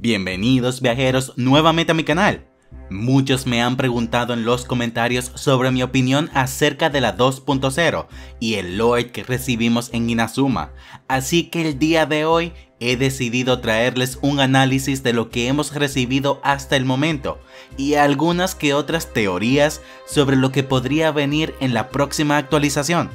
Bienvenidos viajeros nuevamente a mi canal. Muchos me han preguntado en los comentarios sobre mi opinión acerca de la 2.0 y el lore que recibimos en Inazuma, así que el día de hoy he decidido traerles un análisis de lo que hemos recibido hasta el momento y algunas que otras teorías sobre lo que podría venir en la próxima actualización.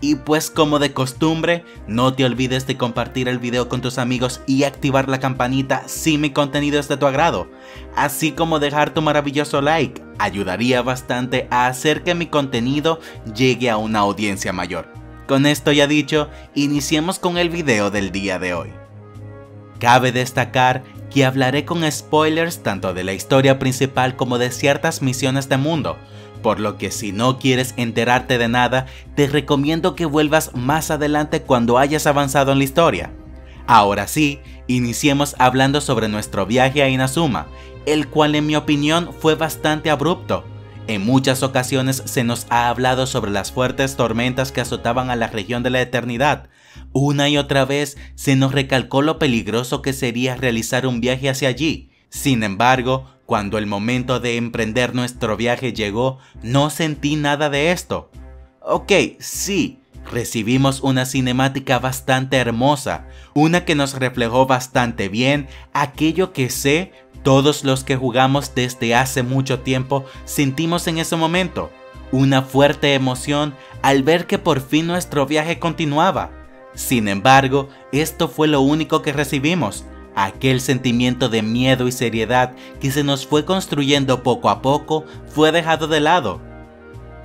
Y pues como de costumbre, no te olvides de compartir el video con tus amigos y activar la campanita si mi contenido es de tu agrado, así como dejar tu maravilloso like, ayudaría bastante a hacer que mi contenido llegue a una audiencia mayor. Con esto ya dicho, iniciemos con el video del día de hoy. Cabe destacar que hablaré con spoilers tanto de la historia principal como de ciertas misiones de mundo, por lo que si no quieres enterarte de nada, te recomiendo que vuelvas más adelante cuando hayas avanzado en la historia. Ahora sí, iniciemos hablando sobre nuestro viaje a Inazuma, el cual en mi opinión fue bastante abrupto. En muchas ocasiones se nos ha hablado sobre las fuertes tormentas que azotaban a la región de la eternidad. Una y otra vez se nos recalcó lo peligroso que sería realizar un viaje hacia allí. Sin embargo, cuando el momento de emprender nuestro viaje llegó, no sentí nada de esto. Ok, sí, recibimos una cinemática bastante hermosa, una que nos reflejó bastante bien aquello que sé todos los que jugamos desde hace mucho tiempo sentimos en ese momento, una fuerte emoción al ver que por fin nuestro viaje continuaba. Sin embargo, esto fue lo único que recibimos, Aquel sentimiento de miedo y seriedad que se nos fue construyendo poco a poco fue dejado de lado.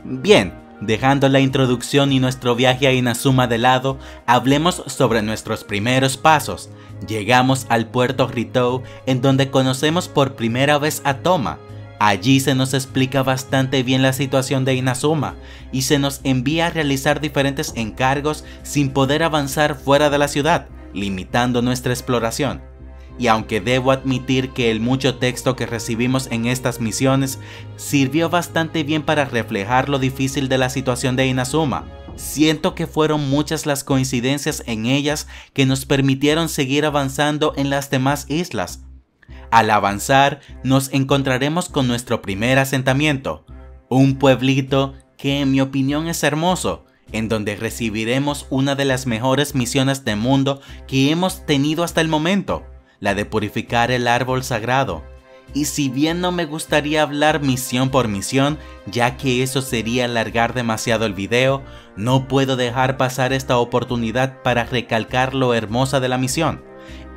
Bien, dejando la introducción y nuestro viaje a Inazuma de lado, hablemos sobre nuestros primeros pasos. Llegamos al puerto Ritou en donde conocemos por primera vez a Toma. Allí se nos explica bastante bien la situación de Inazuma y se nos envía a realizar diferentes encargos sin poder avanzar fuera de la ciudad, limitando nuestra exploración y aunque debo admitir que el mucho texto que recibimos en estas misiones sirvió bastante bien para reflejar lo difícil de la situación de Inazuma, siento que fueron muchas las coincidencias en ellas que nos permitieron seguir avanzando en las demás islas. Al avanzar, nos encontraremos con nuestro primer asentamiento, un pueblito que en mi opinión es hermoso, en donde recibiremos una de las mejores misiones de mundo que hemos tenido hasta el momento la de purificar el árbol sagrado. Y si bien no me gustaría hablar misión por misión, ya que eso sería alargar demasiado el video, no puedo dejar pasar esta oportunidad para recalcar lo hermosa de la misión.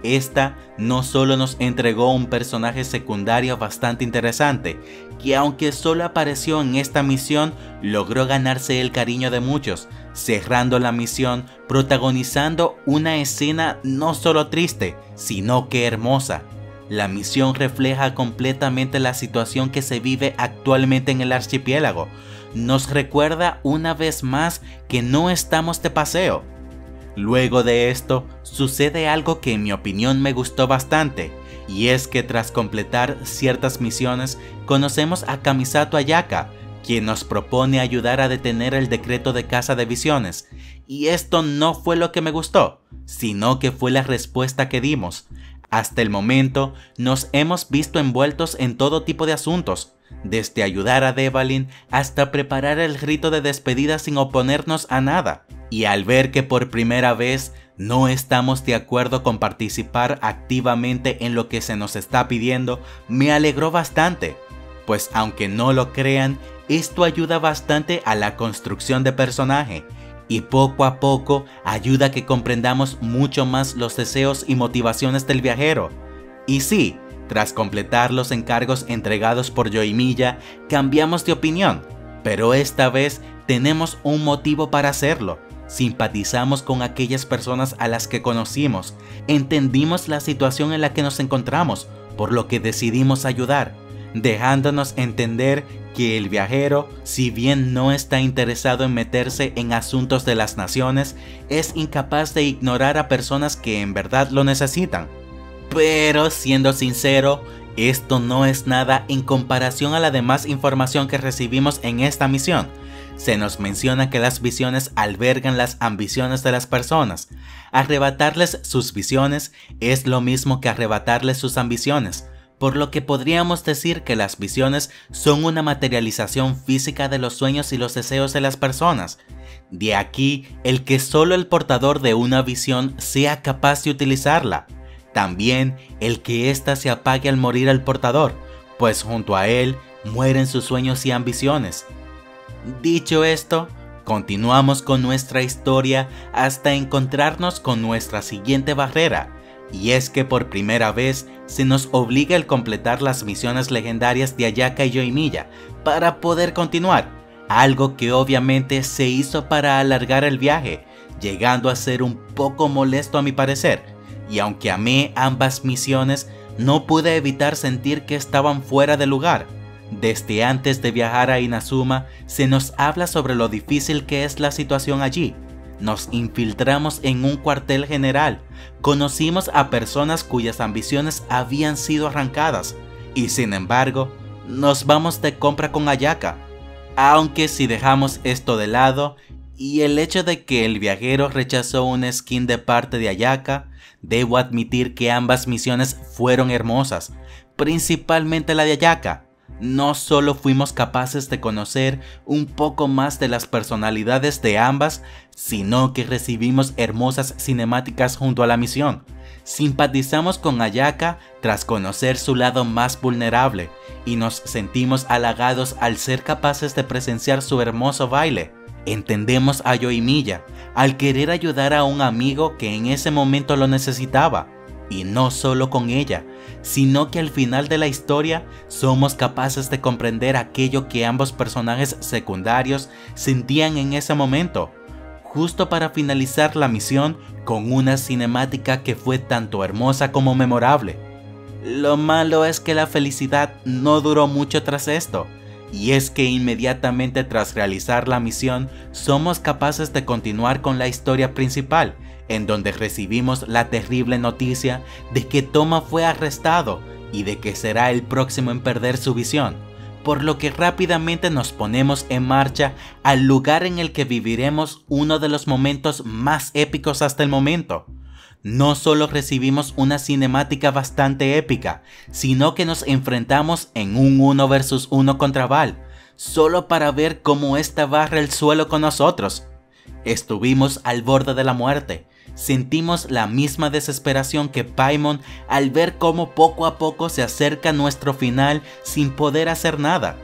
Esta no solo nos entregó un personaje secundario bastante interesante, que aunque solo apareció en esta misión, logró ganarse el cariño de muchos, cerrando la misión protagonizando una escena no solo triste, sino que hermosa. La misión refleja completamente la situación que se vive actualmente en el archipiélago. Nos recuerda una vez más que no estamos de paseo. Luego de esto, sucede algo que en mi opinión me gustó bastante, y es que tras completar ciertas misiones, conocemos a Kamisato Ayaka, quien nos propone ayudar a detener el decreto de Casa de Visiones, y esto no fue lo que me gustó, sino que fue la respuesta que dimos. Hasta el momento nos hemos visto envueltos en todo tipo de asuntos, desde ayudar a Devalin hasta preparar el rito de despedida sin oponernos a nada. Y al ver que por primera vez no estamos de acuerdo con participar activamente en lo que se nos está pidiendo, me alegró bastante, pues aunque no lo crean, esto ayuda bastante a la construcción de personaje y poco a poco ayuda a que comprendamos mucho más los deseos y motivaciones del viajero. Y sí, tras completar los encargos entregados por Yoimiya, cambiamos de opinión, pero esta vez tenemos un motivo para hacerlo. Simpatizamos con aquellas personas a las que conocimos, entendimos la situación en la que nos encontramos, por lo que decidimos ayudar dejándonos entender que el viajero, si bien no está interesado en meterse en asuntos de las naciones, es incapaz de ignorar a personas que en verdad lo necesitan. Pero siendo sincero, esto no es nada en comparación a la demás información que recibimos en esta misión. se nos menciona que las visiones albergan las ambiciones de las personas. Arrebatarles sus visiones es lo mismo que arrebatarles sus ambiciones, por lo que podríamos decir que las visiones son una materialización física de los sueños y los deseos de las personas. De aquí el que solo el portador de una visión sea capaz de utilizarla. También el que ésta se apague al morir el portador, pues junto a él mueren sus sueños y ambiciones. Dicho esto, continuamos con nuestra historia hasta encontrarnos con nuestra siguiente barrera, y es que por primera vez se nos obliga el completar las misiones legendarias de Ayaka y Yoimiya para poder continuar, algo que obviamente se hizo para alargar el viaje, llegando a ser un poco molesto a mi parecer, y aunque amé ambas misiones, no pude evitar sentir que estaban fuera de lugar. Desde antes de viajar a Inazuma, se nos habla sobre lo difícil que es la situación allí, nos infiltramos en un cuartel general, conocimos a personas cuyas ambiciones habían sido arrancadas y sin embargo nos vamos de compra con Ayaka. Aunque si dejamos esto de lado y el hecho de que el viajero rechazó una skin de parte de Ayaka, debo admitir que ambas misiones fueron hermosas, principalmente la de Ayaka, no solo fuimos capaces de conocer un poco más de las personalidades de ambas, sino que recibimos hermosas cinemáticas junto a la misión. Simpatizamos con Ayaka tras conocer su lado más vulnerable y nos sentimos halagados al ser capaces de presenciar su hermoso baile. Entendemos a Yoimiya al querer ayudar a un amigo que en ese momento lo necesitaba. Y no solo con ella, sino que al final de la historia somos capaces de comprender aquello que ambos personajes secundarios sentían en ese momento, justo para finalizar la misión con una cinemática que fue tanto hermosa como memorable. Lo malo es que la felicidad no duró mucho tras esto, y es que inmediatamente tras realizar la misión somos capaces de continuar con la historia principal, en donde recibimos la terrible noticia de que Toma fue arrestado y de que será el próximo en perder su visión, por lo que rápidamente nos ponemos en marcha al lugar en el que viviremos uno de los momentos más épicos hasta el momento. No solo recibimos una cinemática bastante épica, sino que nos enfrentamos en un 1 vs 1 contra Val, solo para ver cómo esta barra el suelo con nosotros. Estuvimos al borde de la muerte, sentimos la misma desesperación que Paimon al ver cómo poco a poco se acerca nuestro final sin poder hacer nada.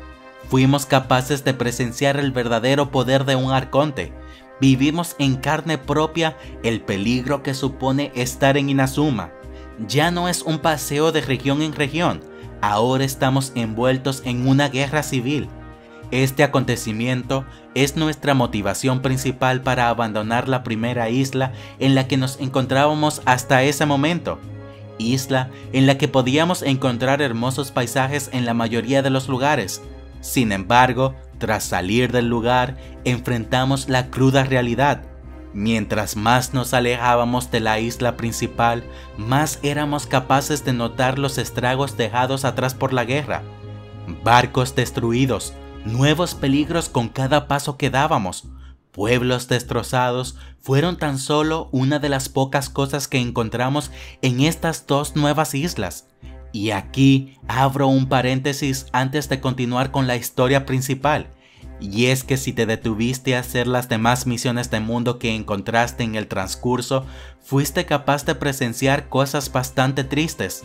Fuimos capaces de presenciar el verdadero poder de un arconte. Vivimos en carne propia el peligro que supone estar en Inazuma. Ya no es un paseo de región en región, ahora estamos envueltos en una guerra civil este acontecimiento es nuestra motivación principal para abandonar la primera isla en la que nos encontrábamos hasta ese momento. Isla en la que podíamos encontrar hermosos paisajes en la mayoría de los lugares. Sin embargo, tras salir del lugar, enfrentamos la cruda realidad. Mientras más nos alejábamos de la isla principal, más éramos capaces de notar los estragos dejados atrás por la guerra. Barcos destruidos, nuevos peligros con cada paso que dábamos. Pueblos destrozados fueron tan solo una de las pocas cosas que encontramos en estas dos nuevas islas. Y aquí abro un paréntesis antes de continuar con la historia principal. Y es que si te detuviste a hacer las demás misiones de mundo que encontraste en el transcurso, fuiste capaz de presenciar cosas bastante tristes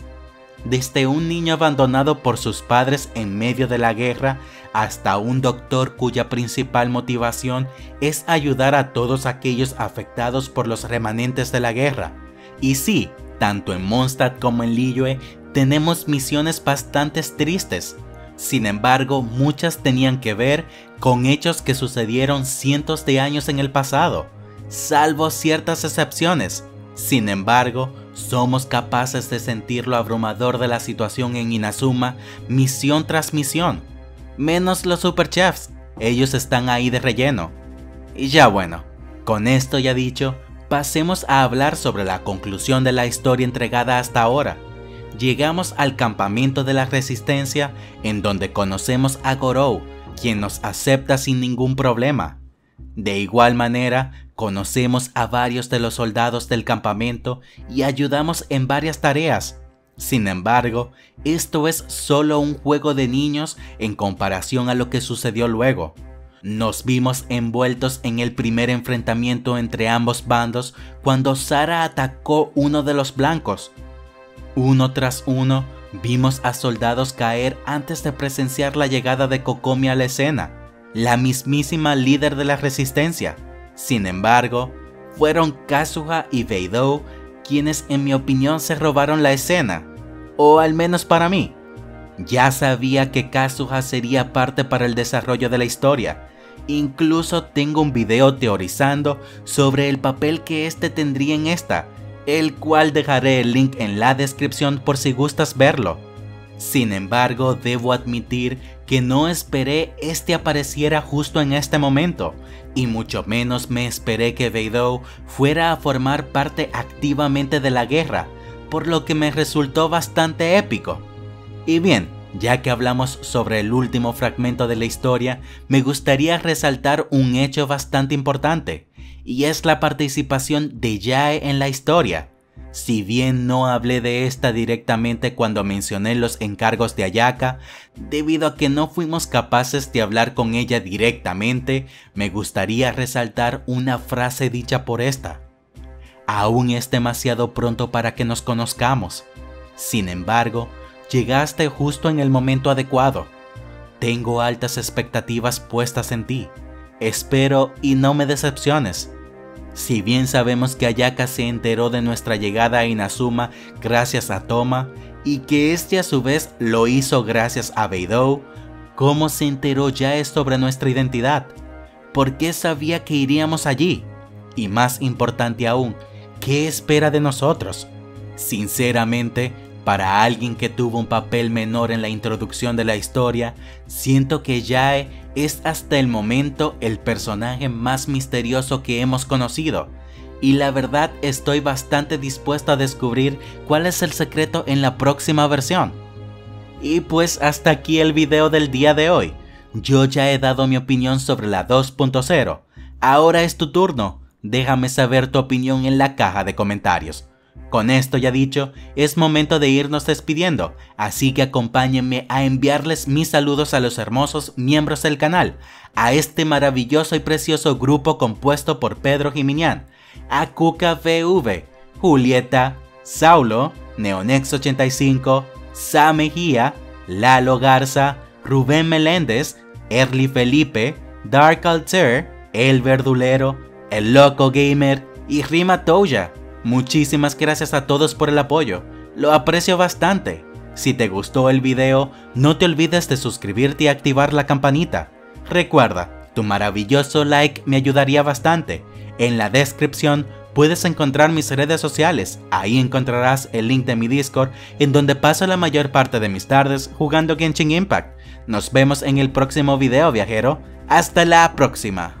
desde un niño abandonado por sus padres en medio de la guerra hasta un doctor cuya principal motivación es ayudar a todos aquellos afectados por los remanentes de la guerra. Y sí, tanto en Mondstadt como en Liyue tenemos misiones bastante tristes. Sin embargo, muchas tenían que ver con hechos que sucedieron cientos de años en el pasado, salvo ciertas excepciones. Sin embargo, somos capaces de sentir lo abrumador de la situación en Inazuma misión tras misión. Menos los superchefs, ellos están ahí de relleno. Y ya bueno, con esto ya dicho, pasemos a hablar sobre la conclusión de la historia entregada hasta ahora. Llegamos al campamento de la resistencia en donde conocemos a Gorou, quien nos acepta sin ningún problema. De igual manera, conocemos a varios de los soldados del campamento y ayudamos en varias tareas. Sin embargo, esto es solo un juego de niños en comparación a lo que sucedió luego. Nos vimos envueltos en el primer enfrentamiento entre ambos bandos cuando Sara atacó uno de los blancos. Uno tras uno, vimos a soldados caer antes de presenciar la llegada de Kokomi a la escena, la mismísima líder de la resistencia. Sin embargo, fueron Kazuha y Beidou quienes en mi opinión se robaron la escena, o al menos para mí. Ya sabía que Kazuha sería parte para el desarrollo de la historia. Incluso tengo un video teorizando sobre el papel que este tendría en esta, el cual dejaré el link en la descripción por si gustas verlo. Sin embargo, debo admitir que no esperé este apareciera justo en este momento, y mucho menos me esperé que Beidou fuera a formar parte activamente de la guerra, por lo que me resultó bastante épico. Y bien, ya que hablamos sobre el último fragmento de la historia, me gustaría resaltar un hecho bastante importante, y es la participación de Yae en la historia. Si bien no hablé de esta directamente cuando mencioné los encargos de Ayaka, debido a que no fuimos capaces de hablar con ella directamente, me gustaría resaltar una frase dicha por esta. Aún es demasiado pronto para que nos conozcamos. Sin embargo, llegaste justo en el momento adecuado. Tengo altas expectativas puestas en ti. Espero y no me decepciones. Si bien sabemos que Ayaka se enteró de nuestra llegada a Inazuma gracias a Toma y que este a su vez lo hizo gracias a Beidou, ¿cómo se enteró ya sobre nuestra identidad? ¿Por qué sabía que iríamos allí? Y más importante aún, ¿qué espera de nosotros? Sinceramente, para alguien que tuvo un papel menor en la introducción de la historia, siento que Yae es hasta el momento el personaje más misterioso que hemos conocido, y la verdad estoy bastante dispuesto a descubrir cuál es el secreto en la próxima versión. Y pues hasta aquí el video del día de hoy. Yo ya he dado mi opinión sobre la 2.0. Ahora es tu turno. Déjame saber tu opinión en la caja de comentarios. Con esto ya dicho, es momento de irnos despidiendo, así que acompáñenme a enviarles mis saludos a los hermosos miembros del canal, a este maravilloso y precioso grupo compuesto por Pedro Jiminián, a Cuca VV, Julieta, Saulo, Neonex85, Sa Mejía, Lalo Garza, Rubén Meléndez, Erly Felipe, Dark Alter, El Verdulero, El Loco Gamer y Rima Toya. Muchísimas gracias a todos por el apoyo, lo aprecio bastante. Si te gustó el video, no te olvides de suscribirte y activar la campanita. Recuerda, tu maravilloso like me ayudaría bastante. En la descripción puedes encontrar mis redes sociales, ahí encontrarás el link de mi Discord en donde paso la mayor parte de mis tardes jugando Genshin Impact. Nos vemos en el próximo video viajero, hasta la próxima.